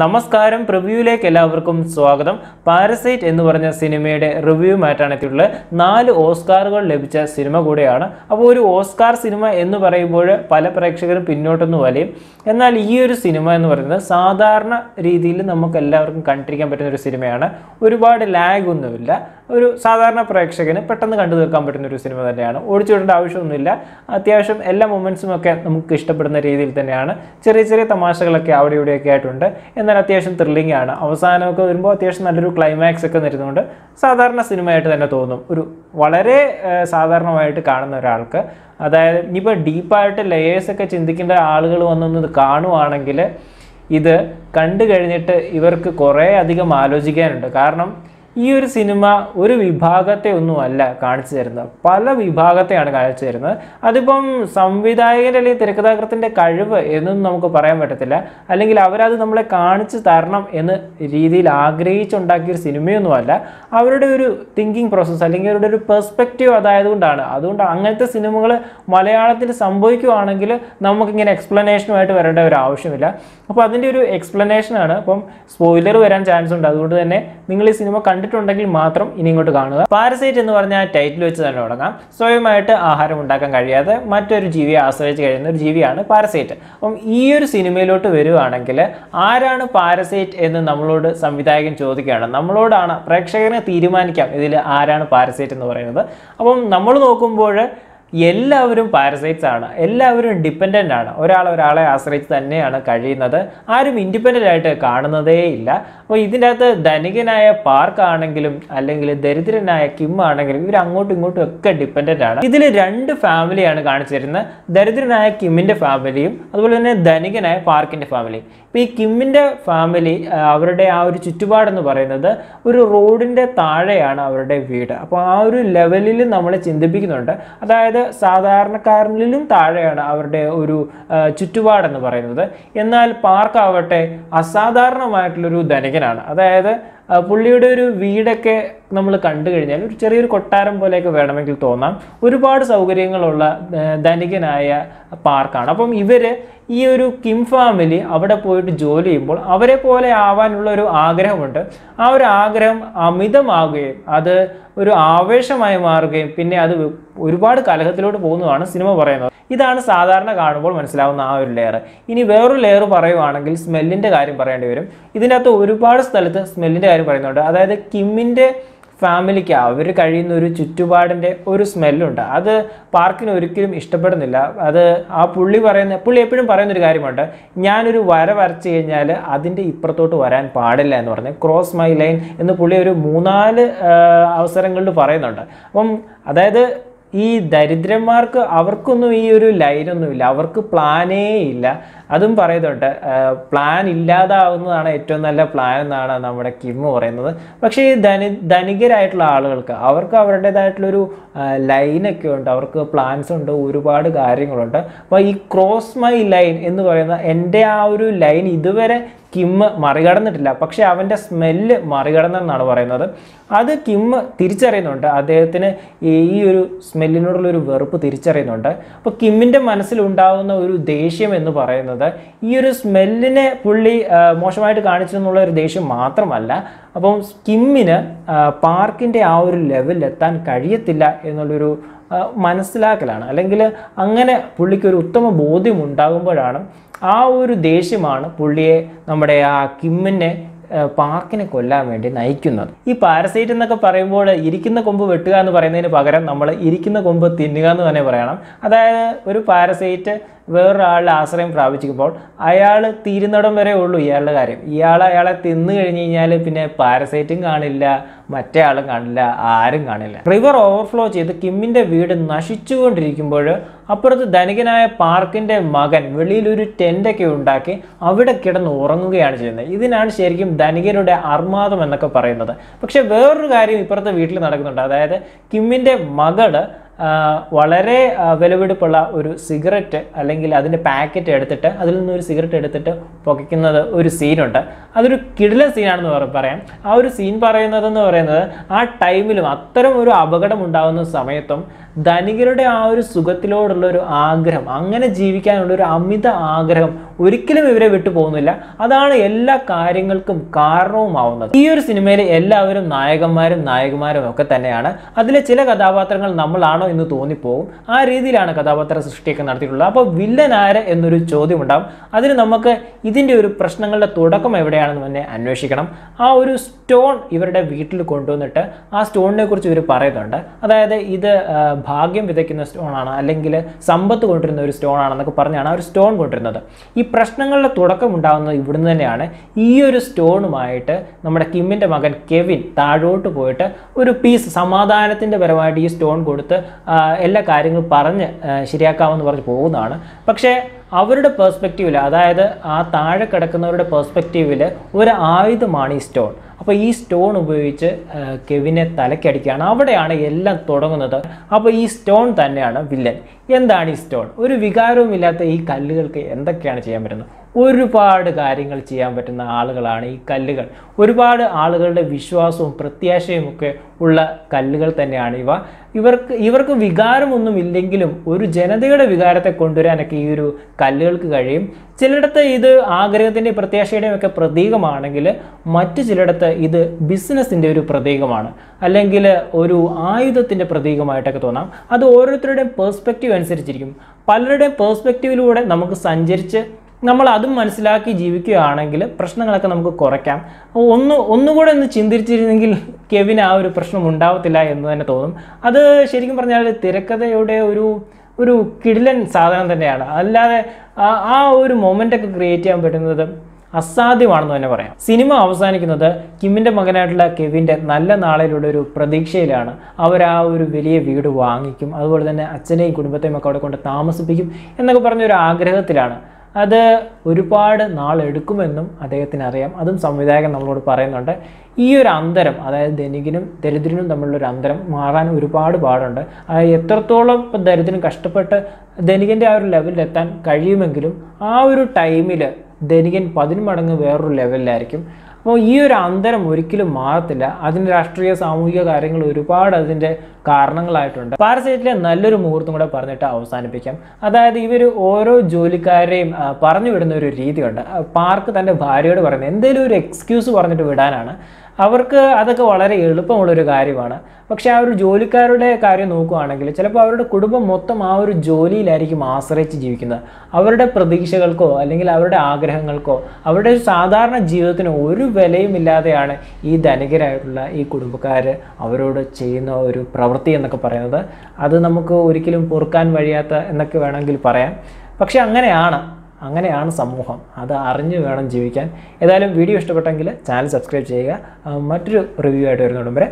നമസ്കാരം. പ്രിവ്യൂയിലേക്ക് എല്ലാവർക്കും സ്വാഗതം. പാരസൈറ്റ് എന്ന് പറഞ്ഞ സിനിമയുടെ റിവ്യൂമായിട്ടാണ് എത്തിയിട്ടുള്ളത്. നാല് ഓസ്കാറുകൾ ലഭിച്ച സിനിമ കൂടെയാണ്. അപ്പോൾ ഒരു ഓസ്കാർ സിനിമ എന്ന് പറയുമ്പോൾ പല പ്രേക്ഷകരും പിന്നോട്ടൊന്ന് വലയും. എന്നാൽ ഈ ഒരു സിനിമ എന്ന് പറയുന്നത് സാധാരണ രീതിയിൽ നമുക്ക് എല്ലാവർക്കും കണ്ടിരിക്കാൻ പറ്റുന്ന ഒരു സിനിമയാണ്. ഒരുപാട് ലാഗ് ഒന്നുമില്ല. ഒരു സാധാരണ പ്രേക്ഷകന് പെട്ടെന്ന് കണ്ടു തീർക്കാൻ പറ്റുന്ന ഒരു സിനിമ തന്നെയാണ്. ഓടിച്ചു വിടേണ്ട ആവശ്യമൊന്നുമില്ല. അത്യാവശ്യം എല്ലാ മൊമെന്റ്സും ഒക്കെ നമുക്ക് ഇഷ്ടപ്പെടുന്ന രീതിയിൽ തന്നെയാണ്. ചെറിയ ചെറിയ തമാശകളൊക്കെ അവിടെ ഇവിടെയൊക്കെ ആയിട്ടുണ്ട്. എന്നാൽ അത്യാവശ്യം ത്രില്ലിംഗ് ആണ്. അവസാനമൊക്കെ വരുമ്പോൾ അത്യാവശ്യം നല്ലൊരു ക്ലൈമാക്സ് ഒക്കെ വരുന്നതുകൊണ്ട് സാധാരണ സിനിമയായിട്ട് തന്നെ തോന്നും. ഒരു വളരെ സാധാരണമായിട്ട് കാണുന്ന ഒരാൾക്ക്. അതായത് ഇനിയിപ്പോൾ ഡീപ്പായിട്ട് ലെയേഴ്സൊക്കെ ചിന്തിക്കേണ്ട ആളുകൾ വന്നൊന്ന് കാണുവാണെങ്കിൽ ഇത് കണ്ടു കഴിഞ്ഞിട്ട് ഇവർക്ക് കുറേ അധികം ആലോചിക്കാനുണ്ട്. കാരണം ഈ ഒരു സിനിമ ഒരു വിഭാഗത്തെ ഒന്നുമല്ല കാണിച്ചു തരുന്നത്. പല വിഭാഗത്തെയാണ് കാണിച്ചു തരുന്നത്. അതിപ്പം സംവിധായകന്റെ അല്ലെങ്കിൽ തിരക്കഥാകൃത്തിന്റെ കഴിവ് എന്നൊന്നും നമുക്ക് പറയാൻ പറ്റത്തില്ല. അല്ലെങ്കിൽ അവരത് നമ്മളെ കാണിച്ചു തരണം എന്ന രീതിയിൽ ആഗ്രഹിച്ചുണ്ടാക്കിയ ഒരു സിനിമയൊന്നുമല്ല. അവരുടെ ഒരു തിങ്കിങ് പ്രോസസ്സ് അല്ലെങ്കിൽ അവരുടെ ഒരു പെർസ്പെക്റ്റീവ് അതായതുകൊണ്ടാണ്. അതുകൊണ്ട് അങ്ങനത്തെ സിനിമകൾ മലയാളത്തിൽ സംഭവിക്കുവാണെങ്കിൽ നമുക്കിങ്ങനെ എക്സ്പ്ലനേഷനുമായിട്ട് വരേണ്ട ഒരു ആവശ്യമില്ല. അപ്പോൾ അതിന്റെ ഒരു എക്സ്പ്ലനേഷനാണ് അപ്പം സ്പോയിലർ വരാൻ ചാൻസ് ഉണ്ട്. അതുകൊണ്ട് തന്നെ നിങ്ങൾ ഈ സിനിമ കണ്ടിട്ടുണ്ടെങ്കിൽ മാത്രം ഇനി ഇങ്ങോട്ട് കാണുക. പാരസൈറ്റ് എന്ന് പറഞ്ഞാൽ ടൈറ്റിൽ വെച്ച് തന്നെ തുടങ്ങാം. സ്വയമായിട്ട് ആഹാരം ഉണ്ടാക്കാൻ കഴിയാതെ മറ്റൊരു ജീവിയെ ആശ്രയിച്ച് കഴിയുന്ന ഒരു ജീവിയാണ് പാരസൈറ്റ് അപ്പം ഈ ഒരു സിനിമയിലോട്ട് വരുവാണെങ്കിൽ ആരാണ് പാരസൈറ്റ് എന്ന് നമ്മളോട് സംവിധായകൻ ചോദിക്കുകയാണ്. നമ്മളോടാണ് പ്രേക്ഷകനെ തീരുമാനിക്കാം ഇതിൽ ആരാണ് പാരസൈറ്റ് എന്ന് പറയുന്നത്. അപ്പം നമ്മൾ നോക്കുമ്പോൾ എല്ലാവരും പാരസൈറ്റ്സ് ആണ്. എല്ലാവരും ഡിപ്പെൻഡന്റ് ആണ്. ഒരാൾ ഒരാളെ ആശ്രയിച്ച് തന്നെയാണ് കഴിയുന്നത്. ആരും ഇൻഡിപെൻഡന്റ് ആയിട്ട് കാണുന്നതേ ഇല്ല. അപ്പോൾ ഇതിന്റെ അകത്ത് ധനികനായ പാർക്ക് ആണെങ്കിലും അല്ലെങ്കിൽ ദരിദ്രനായ കിം ആണെങ്കിലും ഇവർ അങ്ങോട്ടും ഇങ്ങോട്ടും ഒക്കെ ഡിപ്പെൻഡന്റ് ആണ്. ഇതിൽ രണ്ട് ഫാമിലിയാണ് കാണിച്ചു തരുന്നത് ദരിദ്രനായ കിമ്മിന്റെ ഫാമിലിയും അതുപോലെ തന്നെ ധനികനായ പാർക്കിന്റെ ഫാമിലിയും ഇപ്പോൾ ഈ കിമ്മിന്റെ ഫാമിലി അവരുടെ ആ ഒരു ചുറ്റുപാടെന്ന് പറയുന്നത് ഒരു റോഡിന്റെ താഴെയാണ് അവരുടെ വീട്. അപ്പോൾ ആ ഒരു ലെവലിൽ നമ്മൾ ചിന്തിപ്പിക്കുന്നുണ്ട്. അതായത് സാധാരണക്കാരനിലും താഴെയാണ് അവരുടെ ഒരു ചുറ്റുപാടെന്ന് പറയുന്നത്. എന്നാൽ പാർക്ക് ആവട്ടെ അസാധാരണമായിട്ടുള്ളൊരു ധനികനാണ്. അതായത് പുള്ളിയുടെ ഒരു വീടൊക്കെ നമ്മൾ കണ്ടു കഴിഞ്ഞാൽ ഒരു ചെറിയൊരു കൊട്ടാരം പോലെയൊക്കെ വേണമെങ്കിൽ തോന്നാം. ഒരുപാട് സൗകര്യങ്ങളുള്ള ധനികനായ പാർക്കാണ്. അപ്പം ഇവർ ഈ ഒരു കിം ഫാമിലി അവിടെ പോയിട്ട് ജോലി ചെയ്യുമ്പോൾ അവരെ പോലെ ആവാനുള്ള ഒരു ആഗ്രഹമുണ്ട്. ആ ഒരു ആഗ്രഹം അമിതമാകുകയും അത് ഒരു ആവേശമായി മാറുകയും പിന്നെ അത് ഒരുപാട് കലഹത്തിലോട്ട് പോകുന്നതാണ് സിനിമ പറയുന്നത്. ഇതാണ് സാധാരണ കാണുമ്പോൾ മനസ്സിലാവുന്ന ആ ഒരു ലെയർ ഇനി വേറൊരു ലെയർ പറയുവാണെങ്കിൽ സ്മെല്ലിന്റെ കാര്യം പറയേണ്ടി വരും. ഇതിനകത്ത് ഒരുപാട് സ്ഥലത്ത് സ്മെല്ലിന്റെ കാര്യം പറയുന്നുണ്ട്. അതായത് കിമ്മിന്റെ ഫാമിലിക്ക് അവർ കഴിയുന്ന ഒരു ചുറ്റുപാടിന്റെ ഒരു സ്മെല്ലുണ്ട്. അത് പാർക്കിന് ഒരിക്കലും ഇഷ്ടപ്പെടുന്നില്ല. അത് ആ പുള്ളി പറയുന്ന പുള്ളി എപ്പോഴും പറയുന്നൊരു കാര്യമുണ്ട്. ഞാനൊരു വര വരച്ച് കഴിഞ്ഞാൽ അതിന്റെ ഇപ്പുറത്തോട്ട് വരാൻ പാടില്ല എന്ന് പറഞ്ഞ് ക്രോസ് മൈ ലൈൻ എന്ന് പുള്ളി ഒരു മൂന്നാൽ അവസരങ്ങളിൽ പറയുന്നുണ്ട്. അപ്പം അതായത് ഈ ദരിദ്രന്മാർക്ക് അവർക്കൊന്നും ഈ ഒരു ലൈനൊന്നുമില്ല. അവർക്ക് പ്ലാനേ ഇല്ല. അതും പറയുന്നുണ്ട് പ്ലാൻ ഇല്ലാതാവുന്നതാണ് ഏറ്റവും നല്ല പ്ലാൻ എന്നാണ് നമ്മുടെ കിമ്മ് പറയുന്നത്. പക്ഷേ ഈ ധനി ധനികരായിട്ടുള്ള ആളുകൾക്ക് അവർക്ക് അവരുടേതായിട്ടുള്ളൊരു ലൈനൊക്കെ ഉണ്ട്. അവർക്ക് പ്ലാൻസ് ഉണ്ട് ഒരുപാട് കാര്യങ്ങളുണ്ട്. അപ്പോൾ ഈ ക്രോസ് മൈ ലൈൻ എന്ന് പറയുന്ന എന്റെ ആ ഒരു ലൈൻ ഇതുവരെ കിമ്മ് മറികടന്നിട്ടില്ല. പക്ഷെ അവന്റെ സ്മെല്ല് മറികടന്നെന്നാണ് പറയുന്നത്. അത് കിമ്മ് തിരിച്ചറിയുന്നുണ്ട്. അദ്ദേഹത്തിന് ഈ ഒരു സ്മെല്ലിനോടുള്ള ഒരു വെറുപ്പ് തിരിച്ചറിയുന്നുണ്ട്. അപ്പോൾ കിമ്മിന്റെ മനസ്സിലുണ്ടാകുന്ന ഒരു ദേഷ്യം എന്ന് പറയുന്നത് ഈ ഒരു സ്മെല്ലിനെ പുള്ളി മോശമായിട്ട് കാണിച്ചു എന്നുള്ള ഒരു ദേഷ്യം മാത്രമല്ല അപ്പം കിമ്മിന് പാർക്കിന്റെ ആ ഒരു ലെവലിൽ എത്താൻ കഴിയത്തില്ല എന്നുള്ളൊരു മനസ്സിലാക്കലാണ്. അല്ലെങ്കിൽ അങ്ങനെ പുള്ളിക്ക് ഒരു ഉത്തമ ബോധ്യം ഉണ്ടാകുമ്പോഴാണ് ആ ഒരു ദേഷ്യമാണ് പുള്ളിയെ നമ്മുടെ ആ കിമ്മിനെ പാർക്കിനെ കൊല്ലാൻ വേണ്ടി നയിക്കുന്നത്. ഈ പാരസൈറ്റ് എന്നൊക്കെ പറയുമ്പോൾ ഇരിക്കുന്ന കൊമ്പ് വെട്ടുക എന്ന് പറയുന്നതിന് പകരം നമ്മൾ ഇരിക്കുന്ന കൊമ്പ് തിന്നുക എന്ന് തന്നെ പറയണം. അതായത് ഒരു പാരസൈറ്റ് വേറൊരാളുടെ ആശ്രയം പ്രാപിച്ചപ്പോൾ അയാൾ തീരുന്നിടം വരെ ഉള്ളൂ ഇയാളുടെ കാര്യം. ഇയാൾ അയാളെ തിന്നു കഴിഞ്ഞ് കഴിഞ്ഞാൽ പിന്നെ പാരസൈറ്റും കാണില്ല മറ്റേ ആളും കാണില്ല ആരും കാണില്ല. റിവർ ഓവർഫ്ലോ ചെയ്ത് കിമ്മിന്റെ വീട് നശിച്ചുകൊണ്ടിരിക്കുമ്പോൾ അപ്പുറത്ത് ധനികനായ പാർക്കിന്റെ മകൻ വെളിയിൽ ഒരു ടെന്റൊക്കെ ഉണ്ടാക്കി അവിടെ കിടന്ന് ഉറങ്ങുകയാണ് ചെയ്യുന്നത്. ഇതിനാണ് ശരിക്കും ധനികരുടെ അർമാദം എന്നൊക്കെ പറയുന്നത്. പക്ഷേ വേറൊരു കാര്യം ഇപ്പുറത്തെ വീട്ടിൽ നടക്കുന്നുണ്ട്. അതായത് കിമ്മിന്റെ മകൾ വളരെ വിലപിടിപ്പുള്ള ഒരു സിഗരറ്റ് അല്ലെങ്കിൽ അതിന്റെ പാക്കറ്റ് എടുത്തിട്ട് അതിൽ നിന്ന് ഒരു സിഗരറ്റ് എടുത്തിട്ട് പുകയ്ക്കുന്നത് ഒരു സീനുണ്ട്. അതൊരു കിടിലൻ സീനാണെന്ന് പറയാം. ആ ഒരു സീൻ പറയുന്നതെന്ന് പറയുന്നത് ആ ടൈമിലും അത്തരം ഒരു അപകടം ഉണ്ടാകുന്ന സമയത്തും ധനികരുടെ ആ ഒരു സുഖത്തിലോടുള്ള ഒരു ആഗ്രഹം അങ്ങനെ ജീവിക്കാനുള്ള ഒരു അമിത ആഗ്രഹം ഒരിക്കലും ഇവരെ വിട്ടു പോകുന്നില്ല. അതാണ് എല്ലാ കാര്യങ്ങൾക്കും കാരണവുമാവുന്നത്. ഈ ഒരു സിനിമയിലെ എല്ലാവരും നായകന്മാരും നായകന്മാരും ഒക്കെ തന്നെയാണ്. അതിലെ ചില കഥാപാത്രങ്ങൾ നമ്മളാണോ എന്ന് തോന്നിപ്പോകും. ആ രീതിയിലാണ് കഥാപാത്ര സൃഷ്ടിയൊക്കെ നടത്തിയിട്ടുള്ളത്. അപ്പോൾ വില്ലൻ ആര് എന്നൊരു ചോദ്യം ഉണ്ടാകും അതിന് നമുക്ക് ഇതിന്റെ ഒരു പ്രശ്നങ്ങളുടെ തുടക്കം എവിടെയാണെന്ന് തന്നെ അന്വേഷിക്കണം. ആ ഒരു സ്റ്റോൺ ഇവരുടെ വീട്ടിൽ കൊണ്ടുവന്നിട്ട് ആ സ്റ്റോണിനെ കുറിച്ച് ഇവർ പറയുന്നുണ്ട്. അതായത് ഇത് ഭാഗ്യം വിതയ്ക്കുന്ന സ്റ്റോണാണ് അല്ലെങ്കിൽ സമ്പത്ത് കൊണ്ടിരുന്ന ഒരു സ്റ്റോൺ ആണെന്നൊക്കെ പറഞ്ഞാണ് ആ ഒരു സ്റ്റോൺ കൊണ്ടിരുന്നത് ഈ പ്രശ്നങ്ങളുടെ തുടക്കം ഉണ്ടാകുന്നത് ഇവിടുന്ന് തന്നെയാണ്. ഈ ഒരു സ്റ്റോണുമായിട്ട് നമ്മുടെ കിമ്മിന്റെ മകൻ കെവിൻ താഴോട്ട് പോയിട്ട് ഒരു പീസ് സമാധാനത്തിന്റെ പരമായിട്ട് ഈ സ്റ്റോൺ കൊടുത്ത് എല്ലാ കാര്യങ്ങളും പറഞ്ഞ് ശരിയാക്കാമെന്ന് പറഞ്ഞ് പോകുന്നതാണ്. പക്ഷേ അവരുടെ പേഴ്സ്പെക്റ്റീവിൽ അതായത് ആ താഴെ കിടക്കുന്നവരുടെ പേഴ്സ്പെക്റ്റീവിൽ ഒരു ആയുധമാണ് ഈ സ്റ്റോൺ. അപ്പോൾ ഈ സ്റ്റോൺ ഉപയോഗിച്ച് കെവിനെ തലക്കടിക്കുകയാണ്. അവിടെയാണ് എല്ലാം തുടങ്ങുന്നത്. അപ്പോൾ ഈ സ്റ്റോൺ തന്നെയാണ് വില്ലൻ എന്താണ് ഈ സ്റ്റോൺ ഒരു വികാരവുമില്ലാത്ത ഈ കല്ലുകൾക്ക് എന്തൊക്കെയാണ് ചെയ്യാൻ പറ്റുന്നത്? ഒരുപാട് കാര്യങ്ങൾ ചെയ്യാൻ പറ്റുന്ന ആളുകളാണ് ഈ കല്ലുകൾ. ഒരുപാട് ആളുകളുടെ വിശ്വാസവും പ്രത്യാശയും ഒക്കെ ഉള്ള കല്ലുകൾ തന്നെയാണ് ഇവ. ഇവർക്ക് ഇവർക്ക് വികാരമൊന്നും ഇല്ലെങ്കിലും ഒരു ജനതയുടെ വികാരത്തെ കൊണ്ടുവരാനൊക്കെ ഈ ഒരു കല്ലുകൾക്ക് കഴിയും. ചിലയിടത്ത് ഇത് ആഗ്രഹത്തിന്റെയും പ്രത്യാശയുടെയും ഒക്കെ പ്രതീകമാണെങ്കിൽ മറ്റു ചിലയിടത്ത് ഇത് ബിസിനസ്സിന്റെ ഒരു പ്രതീകമാണ്. അല്ലെങ്കിൽ ഒരു ആയുധത്തിന്റെ പ്രതീകമായിട്ടൊക്കെ തോന്നാം. അത് ഓരോരുത്തരുടെയും പേഴ്സ്പെക്റ്റീവ് അനുസരിച്ചിരിക്കും. പലരുടെയും പേഴ്സ്പെക്റ്റീവിലൂടെ നമുക്ക് സഞ്ചരിച്ച് നമ്മൾ അതും മനസ്സിലാക്കി ജീവിക്കുകയാണെങ്കിൽ പ്രശ്നങ്ങളൊക്കെ നമുക്ക് കുറയ്ക്കാം. ഒന്ന് ഒന്നുകൂടെ ഒന്ന് ചിന്തിച്ചിരുന്നെങ്കിൽ കെവിന് ആ ഒരു പ്രശ്നം ഉണ്ടാവത്തില്ല എന്ന് തന്നെ തോന്നും. അത് ശരിക്കും പറഞ്ഞാൽ തിരക്കഥയുടെ ഒരു ഒരു കിടിലൻ സാധനം തന്നെയാണ്. അല്ലാതെ ആ- ഒരു മൊമെന്റ് ഒക്കെ ക്രിയേറ്റ് ചെയ്യാൻ പറ്റുന്നത് അസാധ്യമാണെന്ന് തന്നെ പറയാം. സിനിമ അവസാനിക്കുന്നത് കിമ്മിന്റെ മകനായിട്ടുള്ള കെവിന്റെ നല്ല നാളിലുള്ള ഒരു പ്രതീക്ഷയിലാണ്. അവർ ആ ഒരു വലിയ വീട് വാങ്ങിക്കും. അതുപോലെ തന്നെ അച്ഛനെയും കുടുംബത്തെയും ഒക്കെ അവിടെ കൊണ്ട് താമസിപ്പിക്കും എന്നൊക്കെ പറഞ്ഞ ഒരു ആഗ്രഹത്തിലാണ്. അത് ഒരുപാട് നാളെടുക്കുമെന്നും അദ്ദേഹത്തിന് അറിയാം അതും സംവിധായകൻ നമ്മളോട് പറയുന്നുണ്ട്. ഈ ഒരു അന്തരം അതായത് ധനികനും ദരിദ്രനും തമ്മിലുള്ള ഒരു അന്തരം മാറാൻ ഒരുപാട് പാടുണ്ട്. എത്രത്തോളം ഇപ്പം ദരിദ്രൻ കഷ്ടപ്പെട്ട് ധനികന്റെ ആ ഒരു ലെവലിലെത്താൻ കഴിയുമെങ്കിലും ആ ഒരു ടൈമിൽ ധനികൻ പതിന് മടങ്ങ് വേറൊരു ലെവലിലായിരിക്കും അപ്പോൾ ഈ ഒരു അന്തരം ഒരിക്കലും മാറത്തില്ല. അതിന് രാഷ്ട്രീയ സാമൂഹിക കാര്യങ്ങൾ ഒരുപാട് അതിന്റെ കാരണങ്ങളായിട്ടുണ്ട്. പാരസൈറ്റിലെ നല്ലൊരു മുഹൂർത്തം കൂടെ പറഞ്ഞിട്ട് അവസാനിപ്പിക്കാം. അതായത് ഇവർ ഓരോ ജോലിക്കാരെയും പറഞ്ഞു വിടുന്ന ഒരു രീതിയുണ്ട്. പാർക്ക് തന്റെ ഭാര്യയോട് പറയുന്നത് എന്തെങ്കിലും ഒരു എക്സ്ക്യൂസ് പറഞ്ഞിട്ട് വിടാനാണ്. അവർക്ക് അതൊക്കെ വളരെ എളുപ്പമുള്ളൊരു കാര്യമാണ്. പക്ഷേ ആ ഒരു ജോലിക്കാരുടെ കാര്യം നോക്കുകയാണെങ്കിൽ ചിലപ്പോൾ അവരുടെ കുടുംബം മൊത്തം ആ ഒരു ജോലിയിലായിരിക്കും ആശ്രയിച്ച് ജീവിക്കുന്നത്. അവരുടെ പ്രതീക്ഷകൾക്കോ അല്ലെങ്കിൽ അവരുടെ ആഗ്രഹങ്ങൾക്കോ അവരുടെ സാധാരണ ജീവിതത്തിന് ഒരു വിലയും ഇല്ലാതെയാണ് ഈ ധനികരായിട്ടുള്ള ഈ കുടുംബക്കാർ അവരോട് ചെയ്യുന്ന ഒരു പ്രവൃത്തി എന്നൊക്കെ പറയുന്നത്. അത് നമുക്ക് ഒരിക്കലും പൊറുക്കാൻ വഴിയാത്ത എന്നൊക്കെ വേണമെങ്കിൽ പറയാം. പക്ഷെ അങ്ങനെയാണ്. അങ്ങനെയാണ് സമൂഹം. അത് അറിഞ്ഞു വേണം ജീവിക്കാൻ. ഏതായാലും വീഡിയോ ഇഷ്ടപ്പെട്ടെങ്കിൽ ചാനൽ സബ്സ്ക്രൈബ് ചെയ്യുക. മറ്റൊരു റിവ്യൂ ആയിട്ട് വരുന്നുണ്ട് വരെ